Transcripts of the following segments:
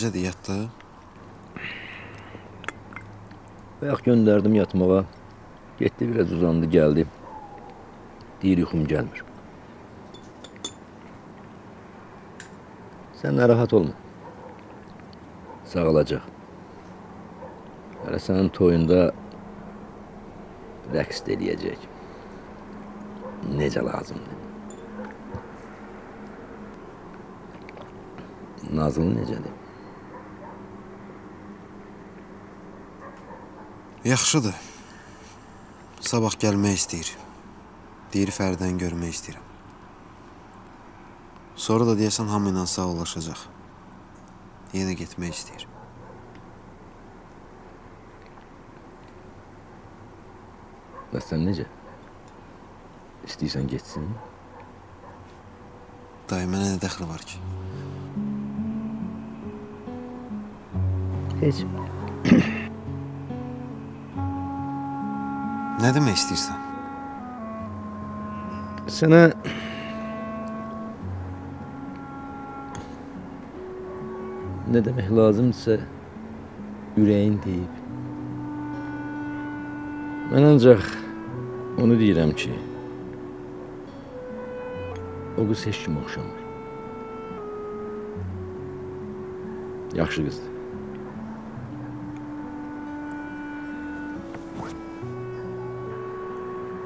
Necədir, yatdı? Bayaq göndərdim yatmağa. Getdi biraz uzandı, gəldi. Deyir yuxum gəlmir. Sən narahat olma. Sağalacaq. Hələ sənin toyunda rəqs eləyəcək. Necə lazımdır. Nazlı necədir? Yaxşıdır. Sabah gəlmək istəyir. Deyir Fərdən görmək istəyirəm. Sonra da deyəsən hamı ilə sağollaşacaq. Yenə getmək istəyir. Bəs sən necə? İstəyirsən getsin? Dayı mənə nə dəxli var ki? Heç. Nə demək istəyirsən? Sənə nə demək lazımdırsa ürəyin deyib. Mən ancaq onu deyirəm ki, o qız heç kimə oxşamır. Yaxşı qızdır.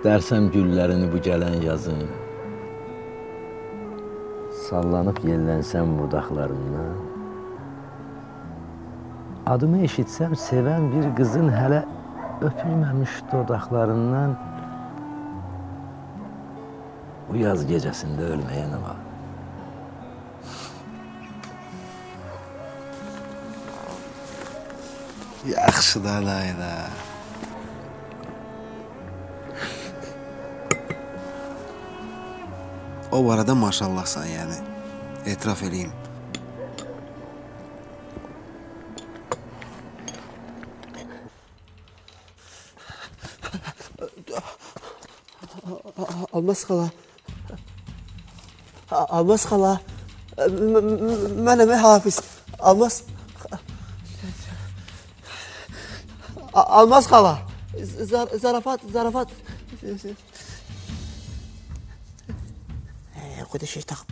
Dərsəm güllərini bu gələn yazın. Sallanıb yellənsəm budaqlarından. Adımı eşitsəm sevən bir qızın hələ öpülməmiş dodaqlarından bu yaz gecəsində ölməyə nə var? Yaxşı da dayı O barədə maşallahsan yəni. Etiraf eləyim. Almaz xala. A- Almaz xala. M- m- Mənəm ey Hafiz. Almaz. A- Almaz xala. Zar zarafat, zarafat. Ee, o da şey takıp.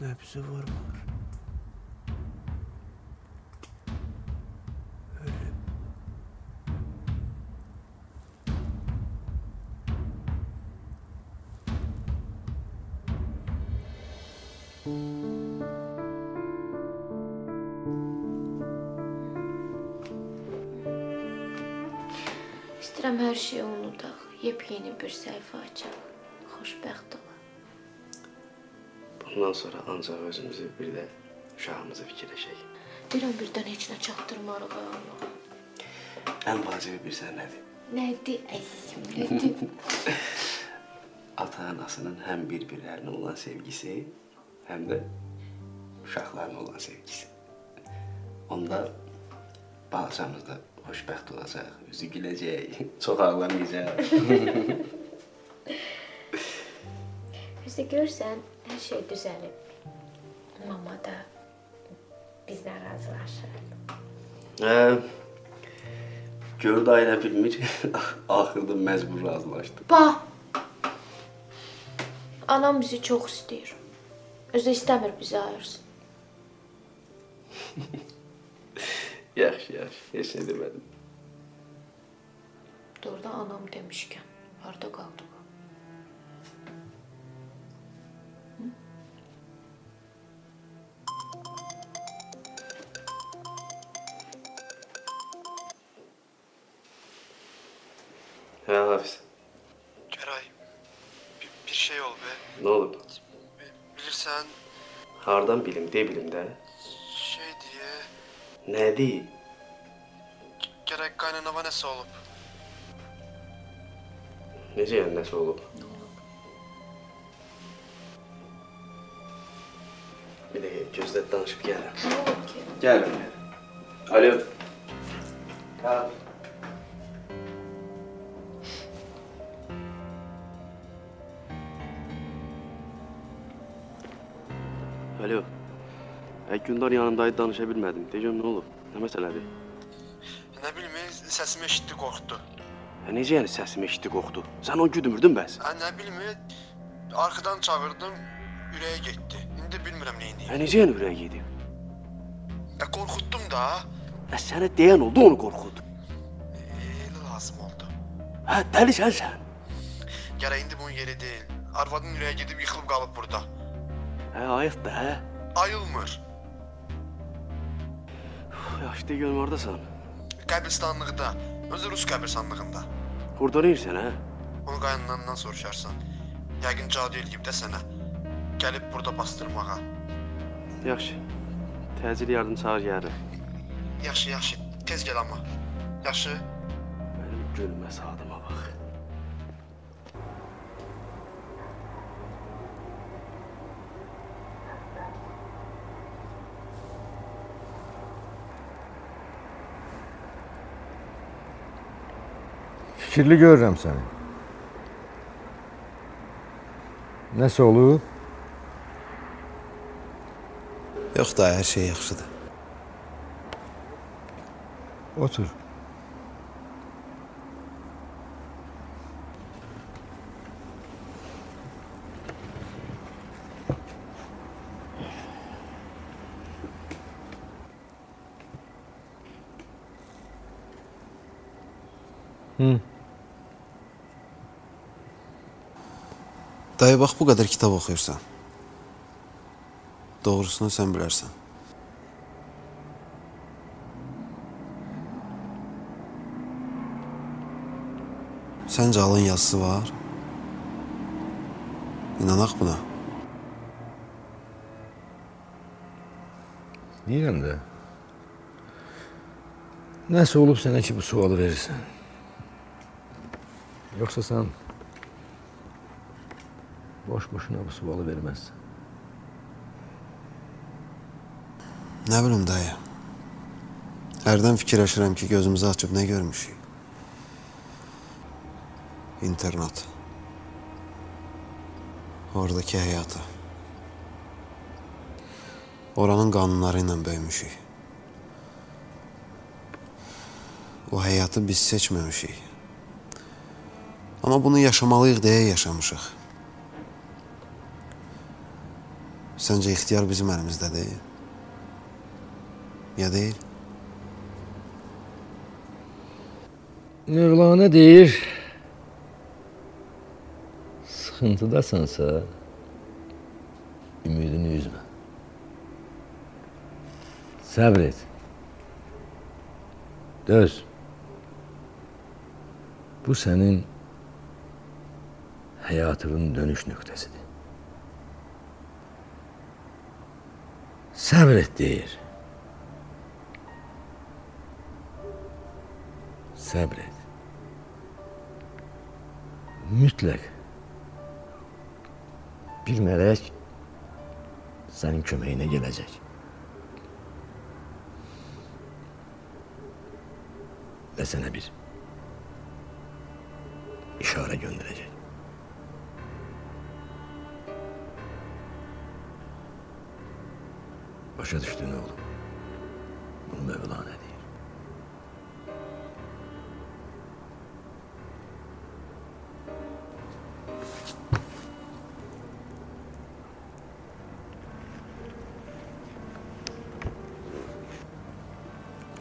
Nabzı var var. Yepyeni bir səhifə açaq, xoşbəxt olaq. Bundan sonra ancaq özümüzü bir də uşağımızı fikirləşək. Bir an birdən heç nə çatdırmarıq Allah. Ən vacibi bilirsən nədir? Nədir əzizim, nədir? Ata-anasının həm bir-birlərinə olan sevgisi, həm də uşaqlarına olan sevgisi. Onda balacamız da xoşbəxt olacaq, üzü güləcək, çox ağlamayacaq. Bizdə görsən, hər şey düzəlib. Mama da bizlə razılaşır. Hə, gördü ailə bilmir, axırda məcbur razılaşdı. Bax. Anam bizi çox istəyir. Özü istəmir bizi ayırsın. Yaxşı, yaxşı, heç nə demədim. Doğrudan anam demişkən, harda qaldı bu? Hə, Hafiz, Geray, bir, bir şey ol be. nə olub? Bilirsən, Hardan bilim, de bilim də. Nədir? gerek kaynanama nəsə olub. Necə yəni nəsə olub? Bir dəqiqə gözlə danışıb gəlirəm. Nə olub ki? Gəlirəm. Alo. Hə. Gündar yanımdaydı, danışa bilmədim. Deyəcəm nə olub? Nə məsələdir? Nə bilim, e, səsimi eşitdi, qorxdu. Hə necə yəni səsimi eşitdi, qorxdu? Sən o güdümürdün bəs? Hə, nə bilim, e, arxadan çağırdım, ürəyə getdi. İndi bilmirəm nə edeyim. Hə necə yəni ürəyə gedib? Ya qorxutdum da. Hə sənə deyən oldu onu qorxud. Elə lazım oldu. Hə dəlisən sən. Gərək indi bunun yeri deyil. Arvadın ürəyə gedib yıxılıb qalıb burada. Hə ayıqdır hə. Ayılmır. Yaxşı de görüm hardasan. Qəbristanlıqda, özü rus qəbristanlığında. Burada nə edirsən hə? Onu qaynanandan soruşarsan. Yəqin cadu eləyib də sənə. Gəlib burada bastırmağa. Yaxşı. Təcil yardım çağır gəlir. Yaxşı, yaxşı. Tez gəl amma. Yaxşı. Mənim gülmə sadıma bax. Fikirli görürəm səni. Nəsə olub? Yox da, hər şey yaxşıdır. Otur. Bax bu qədər kitab oxuyursan. Doğrusunu sən bilərsən. Səncə alın yazısı var? İnanaq buna. Deyirəm də. Nəsə olub sənə ki bu sualı verirsən? Yoxsa sən boş-boşuna bu sualı verməzsən. Nə bilim dayı. Hərdən fikirləşirəm ki, gözümüzü açıb nə görmüşük? İnternat. Oradakı həyatı. Oranın qanunları ilə böyümüşük. O həyatı biz seçməmişik. Amma bunu yaşamalıyıq deyə yaşamışıq. Səncə ixtiyar bizim əlimizdə deyil? Ya deyil? Mövlana deyir, sıxıntıdasansa ümidini üzmə. Səbr et. Döz. Bu sənin həyatının dönüş nöqtəsidir. Səbr et deyir. Səbr et. Mütləq bir mələk sənin köməyinə gələcək. Və sənə bir işarə göndərəcək. Başa düşdün oğlum. Bunu Mevlana deyir.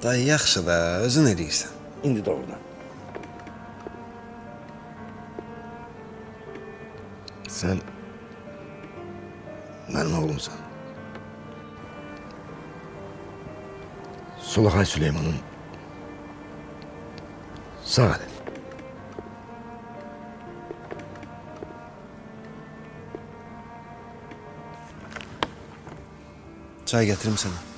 Dayı yaxşı da, özün eləyirsən. İndi doğrudan. Sen benim oğlumsan. Solakay Süleyman'ın sağ eli. Çay getireyim sana.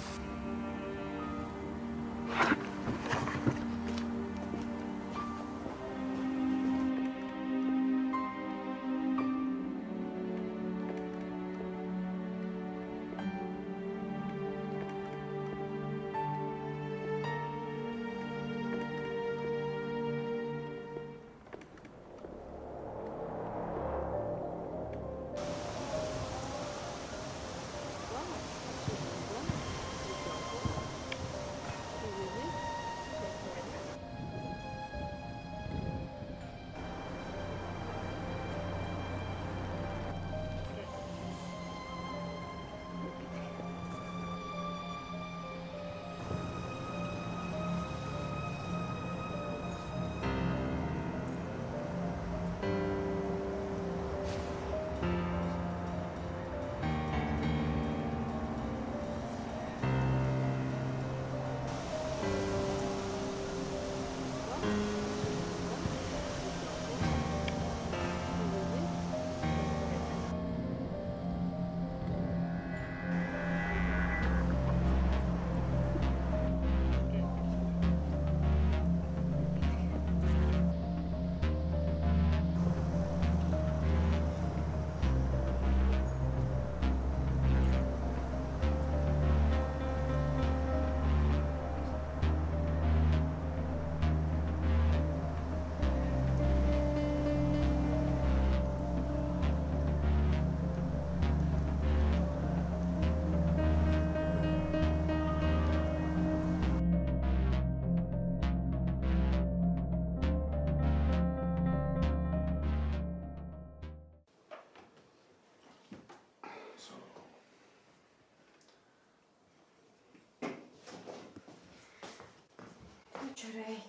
Çörək.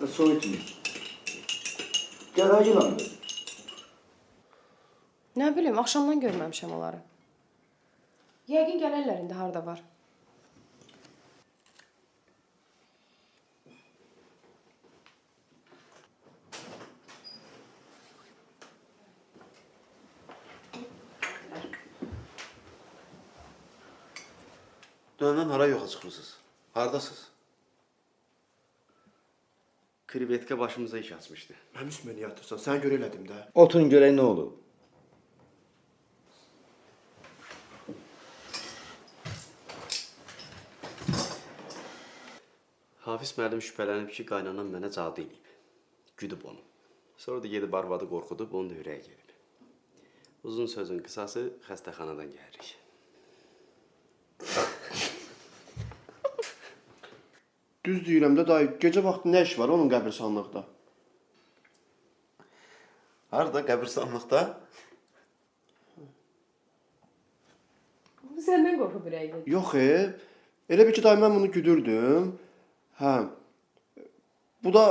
Da soyutmuş. Gəl ay yılandı. Nə bilim, axşamdan görməmişəm onları. Yəqin gələrlər indi harda var. Çıxmısınız? Hardasınız? Krivetka başımıza iş açmışdı. Mənim üstümə niyə atırsan? Sənə görə elədim də. Oturun görək nə olub. Hafiz müəllim şübhələnib ki, qaynanan mənə cadu eləyib. Güdüb onu. Sonra da gedib arvadı qorxudub, onun da ürəyi gedib. Uzun sözün qısası xəstəxanadan gəlirik. Düz deyirəm də dayı, gecə vaxtı nə iş var onun qəbirstanlıqda? Harda? Qəbirstanlıqda? Səndən qorxub ürəyi gedir. Yox, e. Elə bir ki, dayı mən bunu güdürdüm. Hə. Bu da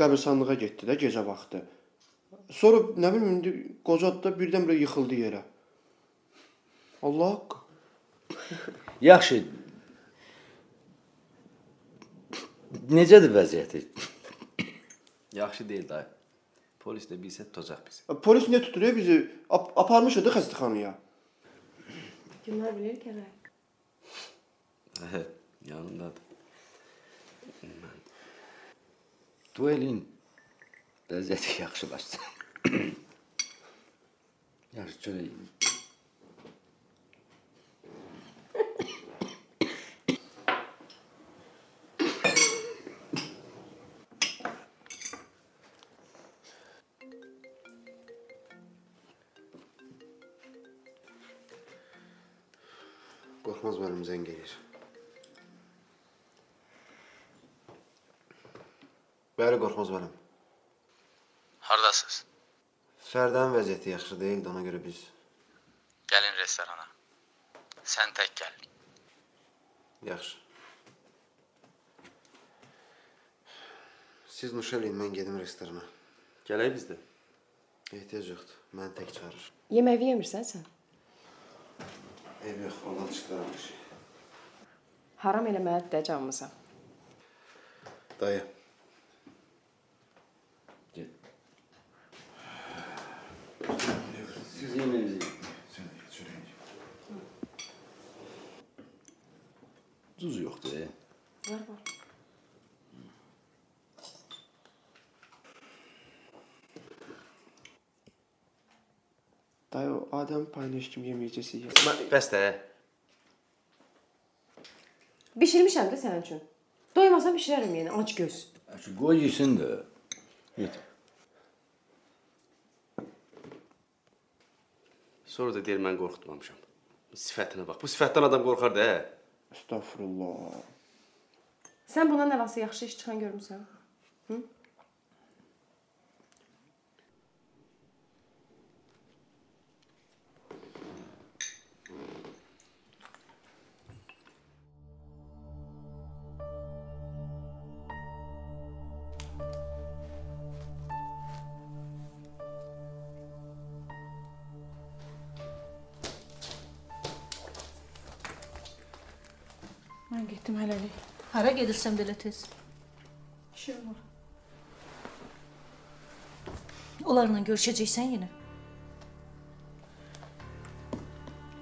qəbirstanlığa getdi də gecə vaxtı. Sonra nə bilim indi qoca da birdən-birə yıxıldı yerə. Allah haqqı. Yaxşı. Necədir vəziyyəti? Yaxşı deyil dayı. Polis də bilsə tutacaq bizi. Polis niyə tuturuyor bizi? Ap aparmışdı xəstəxanaya. Kimlər bilir gərək. Hə, yanımdadır. Dua eləyin. Vəziyyəti yaxşılaşsın. Yaxşı, görək. Bəli, qorxmaz mənim. Hardasınız? Fərdən vəziyyəti yaxşı deyildi, ona görə biz Gəlin restorana. Sən tək gəl. yaxşı. Siz nuş eləyin, mən gedim restorana. Gələk biz də. Ehtiyac yoxdur. Məni tək çağırır. Yeməyi yemirsən sən? Ev yox, ondan çıxdıramış. Haram eləməyə də canımıza. Dayı, Get. Siz yeməğinizi yiyin. Duz yoxdur, e. Var var. Dayı o Adəm payını heç kim yeməyəcəsi yer. Mən bəs də. Bişirmişəm də sənin üçün. Doymasan bişirərəm yenə, ac göz. Şu qoy yesin də. Get. Sonra da deyir mən qorxutmamışam. Sifətinə bax. Bu sifətdən adam qorxar da. Estağfurullah. Sən bundan nəvası yaxşı iş çıxan görmüsən? Mən getdim hələlik. Hara gedirsən belə tez? İşim var. Onlarla görüşəcəksən yenə.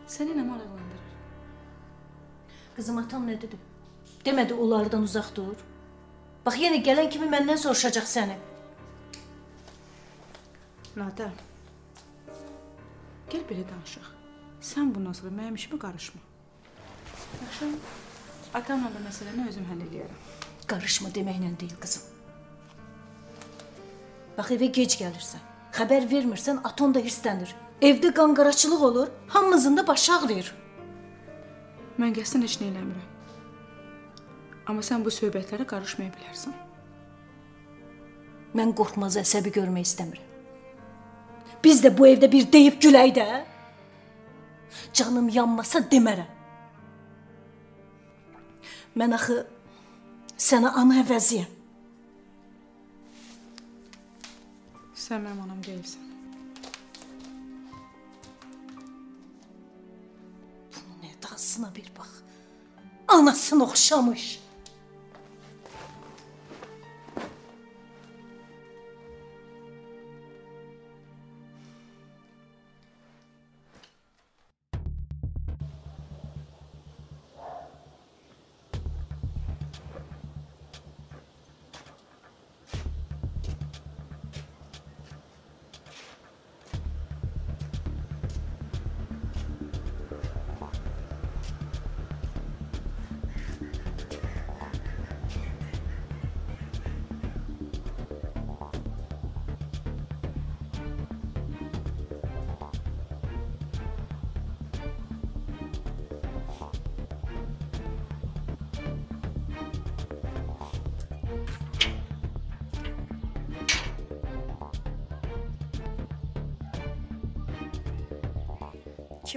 Səni nə maraqlandırır? Qızım atam nə dedi? Demədi onlardan uzaq dur. Bax yenə gələn kimi məndən soruşacaq səni. Nadə. Gəl belə danışaq. Sən bundan sonra mənim işimə qarışma. Yaxşı? Atamla da məsələni özüm həll edərəm. Qarışma deməklə deyil qızım. Bax evə gec gəlirsən. Xəbər vermirsən, aton da hirslənir. Evdə qanqaraçılıq olur, hamımızın da başı ağrıyır. Mən qəsdən heç nə eləmirəm. Amma sən bu söhbətlərə qarışmaya bilərsən. Mən qorxmaz əsəbi görmək istəmirəm. Biz də bu evdə bir deyib gülək də. Canım yanmasa demərəm. Mən axı sənə ana əvəziyəm. Sən mənim anam deyilsən. Bunun edasına bir bax. Anasını oxşamış.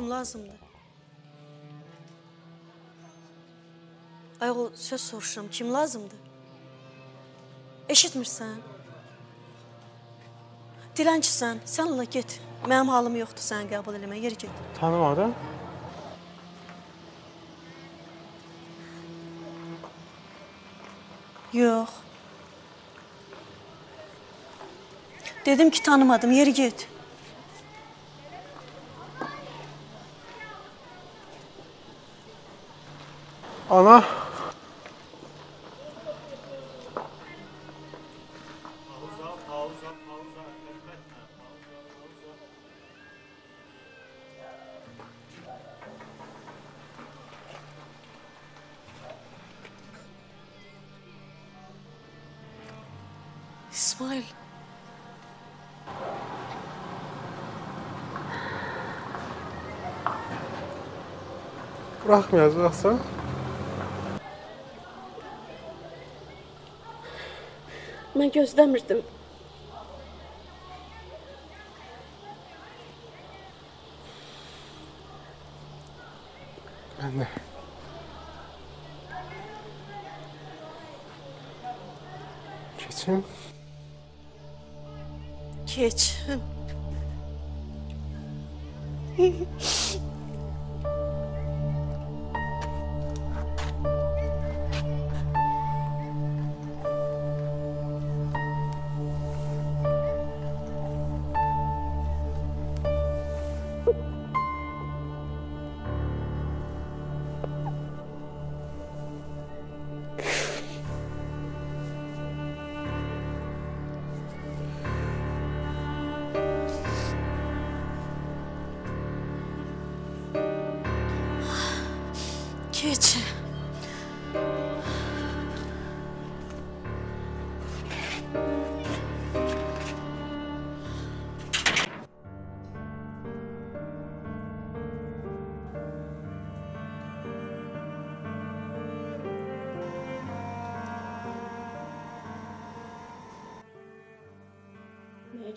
Kim lazımdır? Ayol söz soruşuram. Kim lazımdır? Eşitmirsən? Dilənçisən. Sən Allah get. Mənim halım yoxdur səni qəbul eləmə. Yer get. Tanımadın? Yox. Dedim ki tanımadım. Yeri get. Ana. İsmail. Buraxmayacaqsan? Mən gözləmirdim. Mən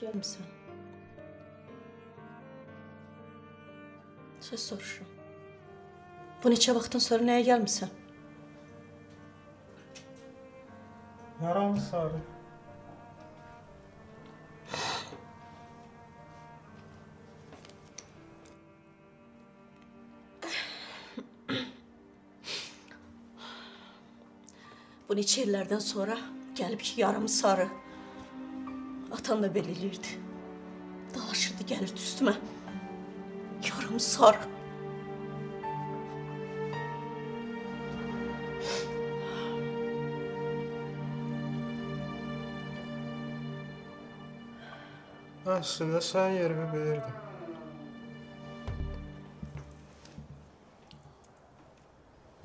Nəyə gəlmisən? Söz soruşuram. Bu neçə vaxtdan sonra nəyə gəlmisən? Yaram sarı. Bu neçə illərdən sonra gəlib ki, yaramı sarı. Atan da belə eləyirdi. Dalaşırdı, gəlirdi üstümə. Yaramı sarı. Əslində sənin yerimi bilirdim.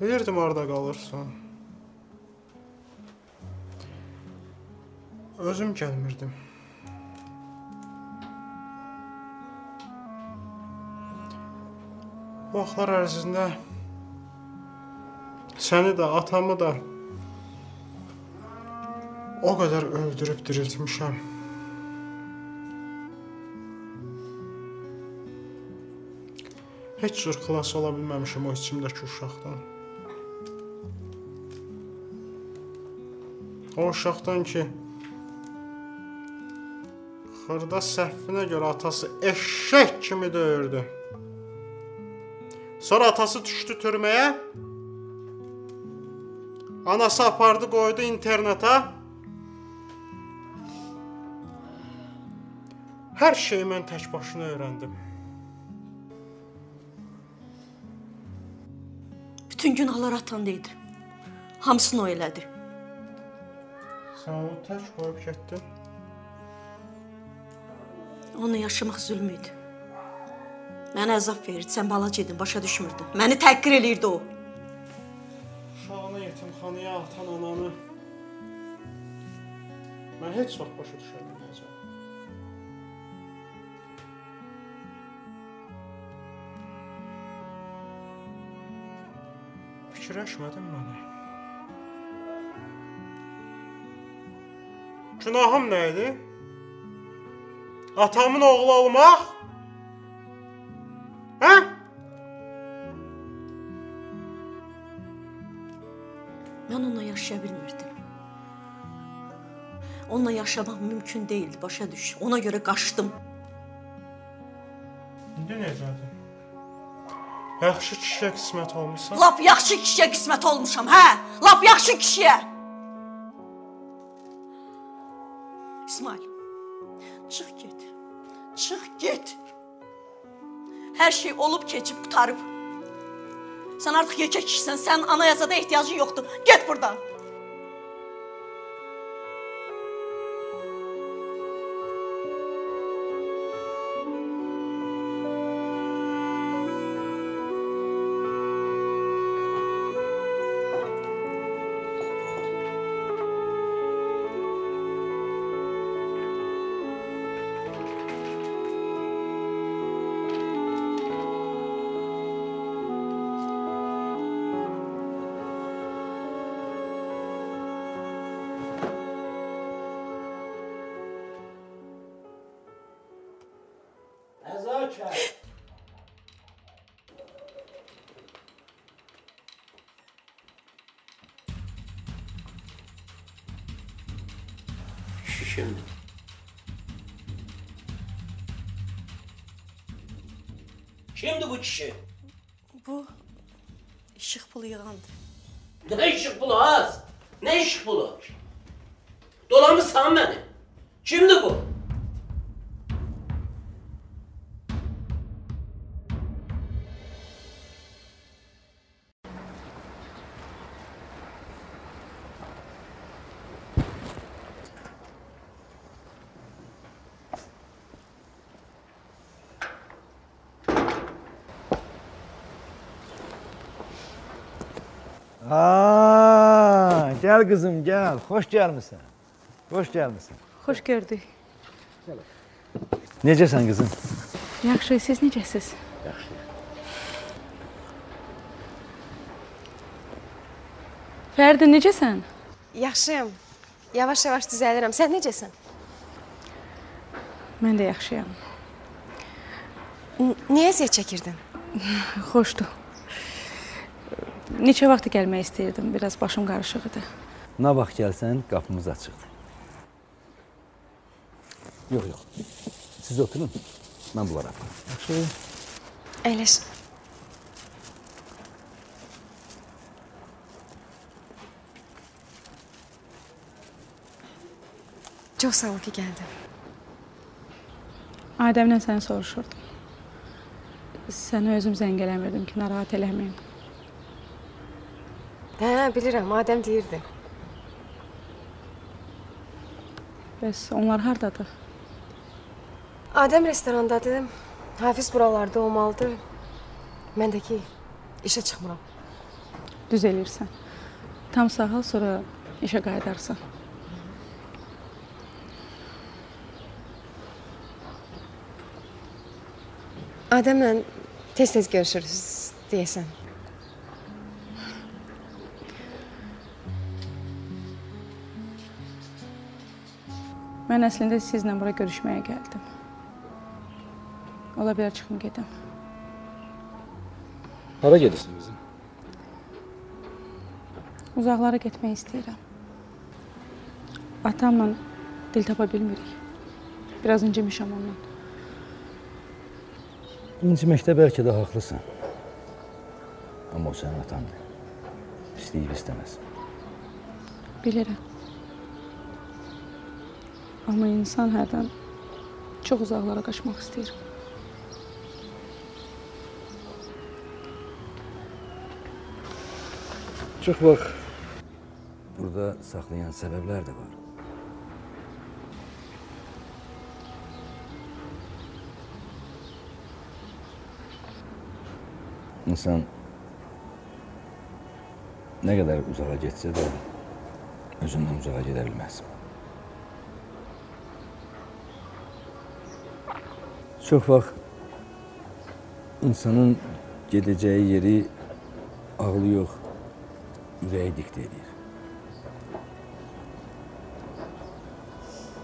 Bilirdim harda qalırsan. Özüm gəlmirdim. Vaxtlar ərzində səni də, atamı da o qədər öldürüb diriltmişəm. Heç cür xilas ola bilməmişəm o içimdəki uşaqdan. O uşaqdan ki xırda səhvinə görə atası eşşək kimi döyürdü. Sonra atası düşdü türməyə. Anası apardı, qoydu internata. Hər şeyi mən tək başına öyrəndim. Bütün günahlar atanda idi. Hamısını o elədi. Sən onu tək qoyub getdin. Onunla yaşamaq zülm idi. Mənə əzab verirdi. Sən balaca idin, başa düşmürdün. Məni təhqir eləyirdi o. Uşağını yetimxanaya atan ananı mən heç vaxt başa düşə bilməyəcəm. Fikirləşmədin məni? Günahım nə idi? Atamın oğlu olmaq? Yaşaya bilmirdim. Onunla yaşamaq mümkün değildi, başa düş. Ona görə qaçdım. İndi necədir? Yaxşı kişiyə qismət olmusan? Lap yaxşı kişiyə qismət olmuşam, hə? Lap yaxşı kişiyə. İsmail, çıx get. Çıx get. Hər şey olub keçib qutarıb. Sən artıq yekə kişisən, sən anayasada ehtiyacın yoxdur. Get burdan. Kimdir bu kişi? Bu işıq pulu yığandı. Ne işik bulu az? Ne işik bulu? Dolamırsan beni. Aa, gel kızım gel. Hoş gelmişsin. Hoş gelmişsin. Xoş gördük. Necəsən qızım? Yaxşı, siz necəsiz? Yaxşı. Fərdi, necəsən? Yaxşıyam. Yavaş-yavaş düzəlirəm. Sən necəsən? Mən də yaxşıyam. N- Niyə əziyyət çəkirdin? Xoşdur. Neçə vaxt gəlmək istəyirdim. Biraz başım qarışıq idi. Nə vaxt gəlsən qapımız açıqdır. Yox, yox. Siz oturun. Mən bunları aparım. Yaxşı. Əyləş. Çox sağ ol ki, gəldin. Adəmlə səni soruşurdum. Sənə özüm zəng eləmirdim ki, narahat eləməyim. Hə, bilirəm, Adəm deyirdi. Bəs onlar hardadır? Adəm restorandadır. Hafiz buralarda olmalıdır. Mən də ki, işə çıxmıram. Düz eləyirsən. Tam sağal, sonra işə qayıdarsan. Adəmlə tez-tez görüşürüz, deyəsən. Mən əslində sizlə bura görüşməyə gəldim. Ola bilər çıxım gedim. Hara gedirsən qızım? Uzaqlara getmək istəyirəm. atamla dil tapa bilmirik. Biraz incimişəm ondan. İnciməkdə bəlkə də haqlısan. Amma o sənin atandır. İstəyib istəməz. Bilirəm. Amma insan hərdən çox uzaqlara qaçmaq istəyir. Çox vaxt burada saxlayan səbəblər də var. İnsan nə qədər uzağa getsə də özündən uzağa gedə bilməz. Çox vaxt insanın gedəcəyi yeri ağlı yox, ürəyi diktə edir.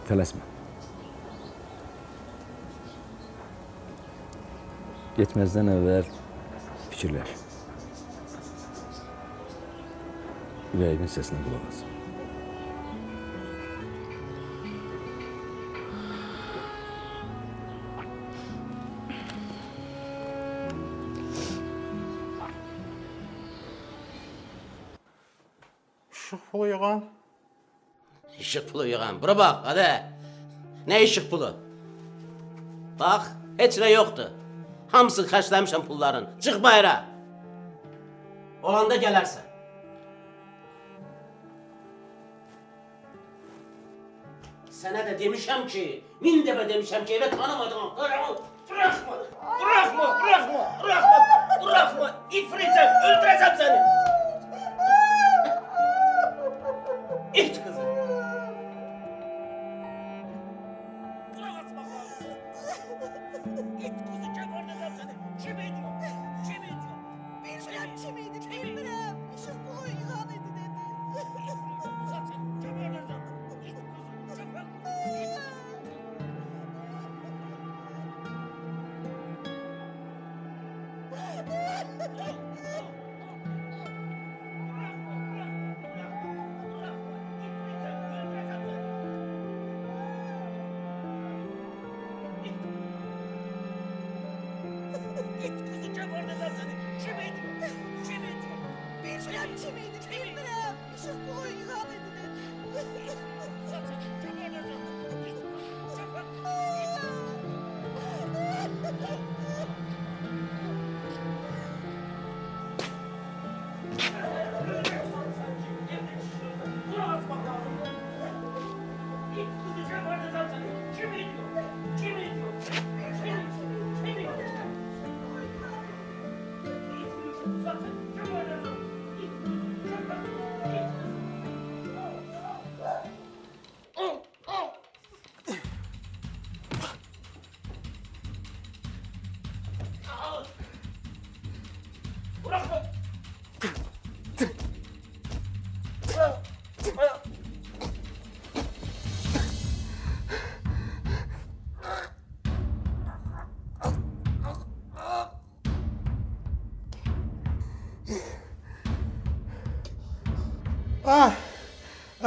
Tələsmə. Getməzdən əvvəl fikirləş. Ürəyimin səsinə qulaq as. Yığan. Bura bax, hadi. Nə işıq pulu? Bax, heç nə yoxdur. Hamısını xərcləmişəm pulların. Çıx bayıra. Olanda gələrsən. Sənə də demişəm ki, min dəfə demişəm ki, elə tanımadım. Bırakma, bırakma, bırakma, bırakma, bırakma. İfritəm, öldürəcəm səni.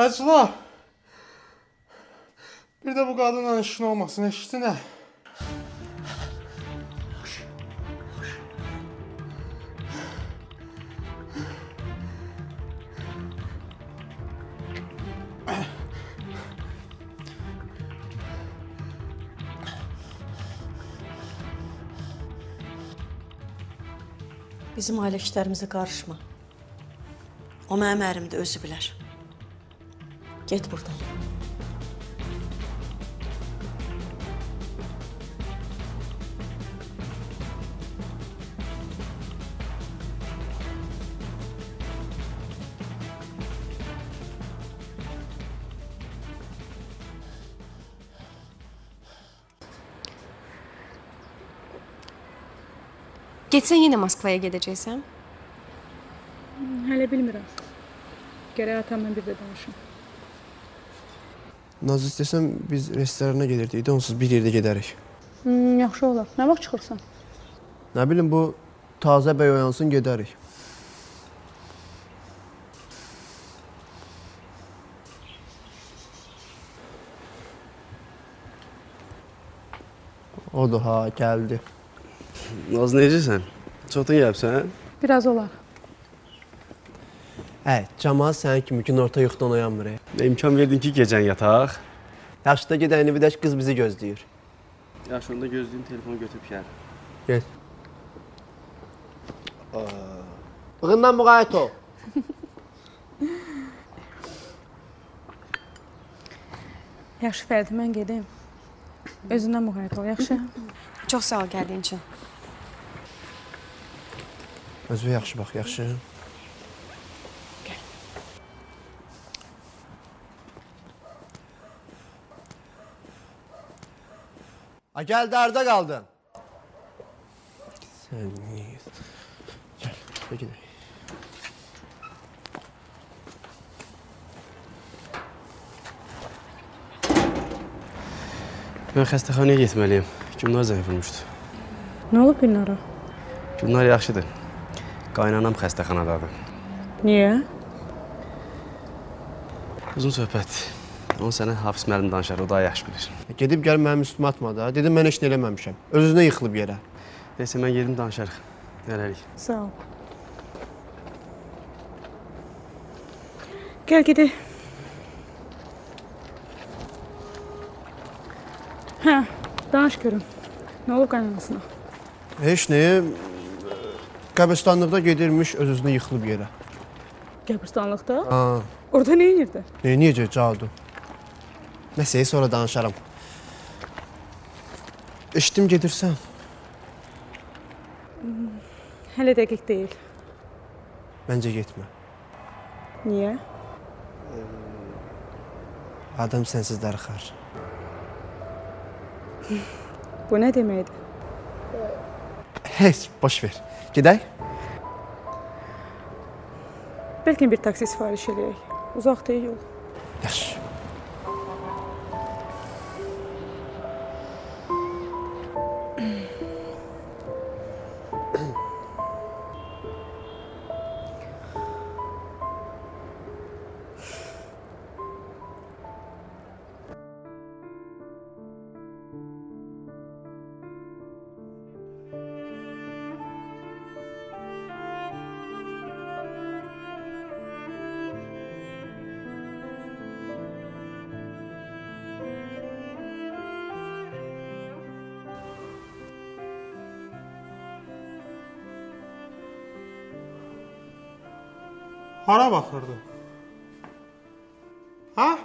Əcla. Bir də bu qadınla işin olmasın, eşitdin hə? Bizim ailə işlərimizə qarışma. O mənim ərimdir, özü bilər. Get buradan. Getsən yenə Moskvaya gedəcəksən? Hələ bilmirəm. Gərək atamla bir də danışım. Naz istəsən biz restorana gedirdik də onsuz bir yerdə gedərik. Hmm, yaxşı olar. Nə vaxt çıxırsan? Nə bilim bu tazə bəy oyansın gedərik. Odur ha, gəldi. Naz necəsən? Çoxdan gəlibsən? Hə? Biraz olar. Hə, Camal sənin kimi gün orta yuxudan oyanmır. Nə imkan verdin ki, gecən yataq? Yaxşı da gedəyini bir də qız bizi gözləyir. Yaxşı, onda gözlüyüm telefonu götürüb gəl. Get. Bığından müğayət ol. Yaxşı Fərdi, mən gedim. Özündən müğayət ol, yaxşı? Çox sağ ol gəldiyin üçün. Özünə yaxşı bax, yaxşı. A gəl dərdə qaldın. Sən niyə? Gəl, gəl gedək. Mən xəstəxanaya getməliyəm. Gülnar zəng vurmuşdu. Nə olub Gülnara? Gülnar yaxşıdır. Qaynanam xəstəxanadadır. Niyə? Uzun söhbətdir. Onu sənə Hafiz müəllim danışar, o daha yaxşı bilir. Gedib gəl mənim üstümə atma da. Dedim mən heç nə eləməmişəm. Öz-özünə yıxılıb yerə. Neysə mən gedim danışarıq. Hələlik. Sağ ol. Gəl gedək. Hə, danış görüm. Nə olub qaynanasına? Heç nə. Qəbristanlıqda gedirmiş, öz-özünə yıxılıb yerə. Qəbristanlıqda? Ha, Orada nə edirdi? nə necə cadu? Nəsə sonra danışaram. Eşitdim gedirsən. Hələ dəqiq deyil. Məncə getmə. Niyə? Adam sənsiz darıxar. Bu nə deməkdir? Heç, boş ver. Gedək? Bəlkə bir taksi sifariş eləyək. Uzaq deyil yol. Yaxşı. Hara baxırdı? Ha?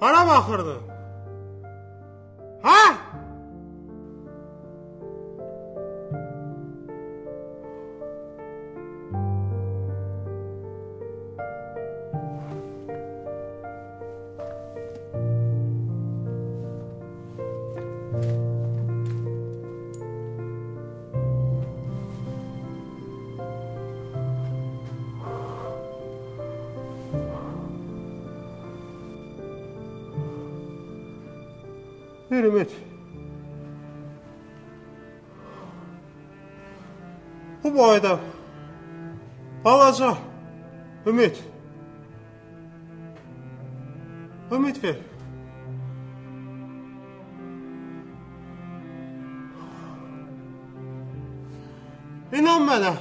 Hara baxırdı? Bu boyda balaca ümit. Ümit ver. İnan mənə.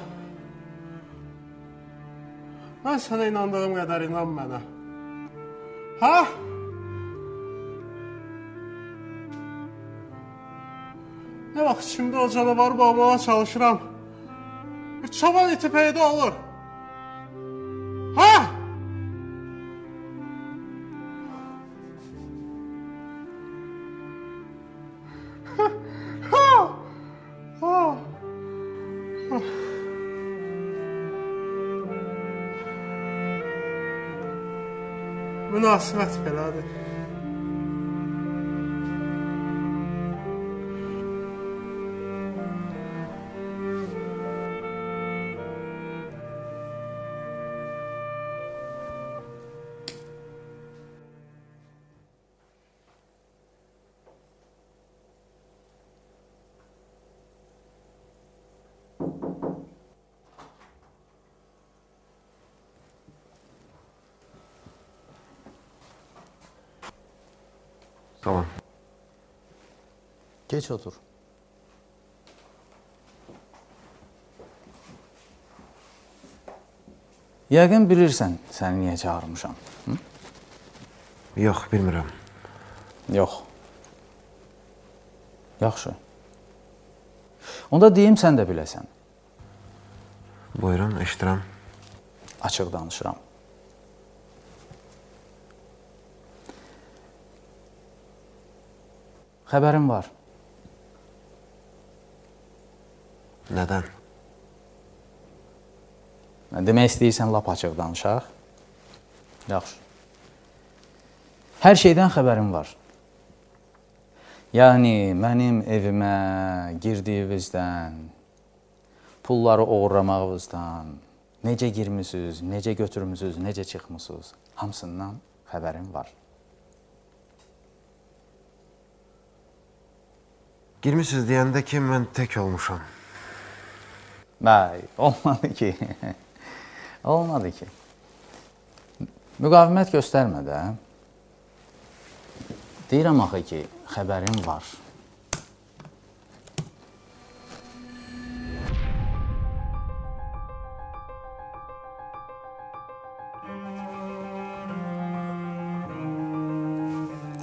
Mən sənə inandığım qədər inan mənə. Ha? Ne vaxt şimdi o canavarı boğmağa çalışıram. Bir çoban iti peyda olur. Ha? ha? Ha? Münasibət belədir. Tamam. Geç otur. Yəqin bilirsən səni niyə çağırmışam. Hı? Yox, bilmirəm. Yox. Yaxşı. Onda deyim sən də biləsən. Buyurun, eşidirəm. Açıq danışıram. Xəbərim var. Nədən? Demək istəyirsən lap açıq danışaq? Yaxşı. Hər şeydən xəbərim var. Yəni mənim evimə girdiyinizdən, pulları oğurlamağınızdan, necə girmisiniz, necə götürmüsünüz, necə çıxmısınız, hamısından xəbərim var. Girmisiniz deyəndə ki, mən tək olmuşam. Bəy, olmadı ki. olmadı ki. Müqavimət göstərmə də. Deyirəm axı ki, xəbərim var.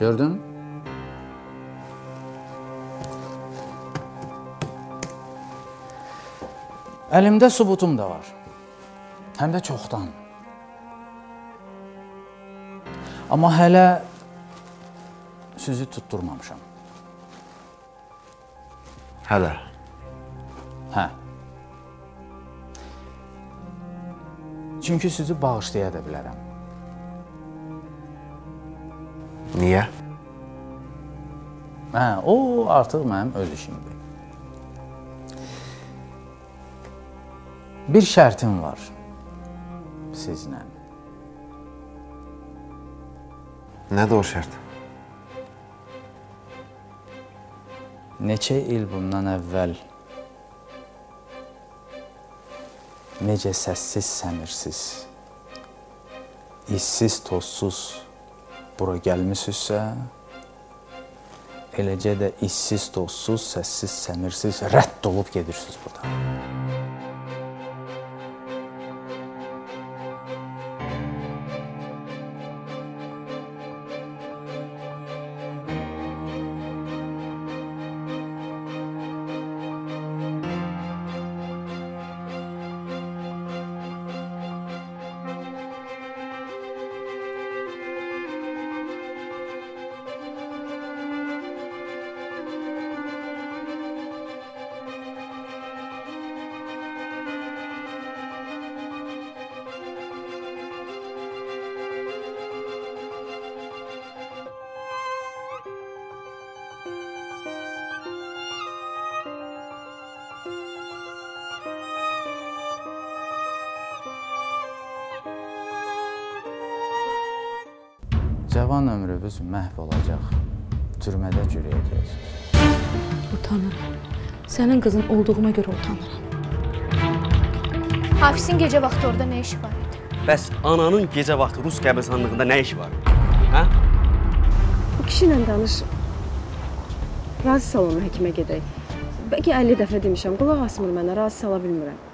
Gördün? Əlimdə sübutum da var. Həm də çoxdan. Amma hələ sizi tutturmamışam. Hələ. Hə. Çünki sizi bağışlaya da bilərəm. Niyə? Hə, o artıq mənim öz işimdir. Bir şərtim var sizlə. Nədir o şərt? Neçə il bundan əvvəl necə səssiz, səmirsiz, izsiz, tozsuz bura gəlmisinizsə, eləcə də izsiz, tozsuz, səssiz, səmirsiz rədd olub gedirsiniz buradan. Cavan ömrünüz məhv olacaq. Türmədə çürüyəcəksiniz. Utanıram. Sənin qızın olduğuma görə utanıram. Hafizin gecə vaxtı orada nə işi var idi? Bəs ananın gecə vaxtı rus qəbirstanlığında nə işi var? Hə? Bu kişi ilə danış. Razı sal onu həkimə gedək. Bəlkə 50 dəfə demişəm, qulaq asmır mənə, razı sala bilmirəm.